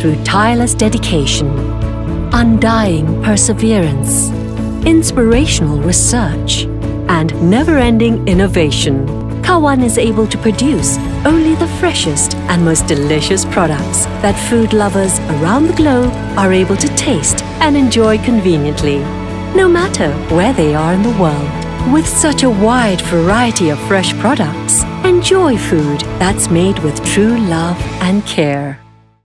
through tireless dedication, undying perseverance, inspirational research, and never-ending innovation, Kawan is able to produce only the freshest and most delicious products that food lovers around the globe are able to taste and enjoy conveniently, no matter where they are in the world. With such a wide variety of fresh products, enjoy food that's made with true love and care.